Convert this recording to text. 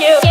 you.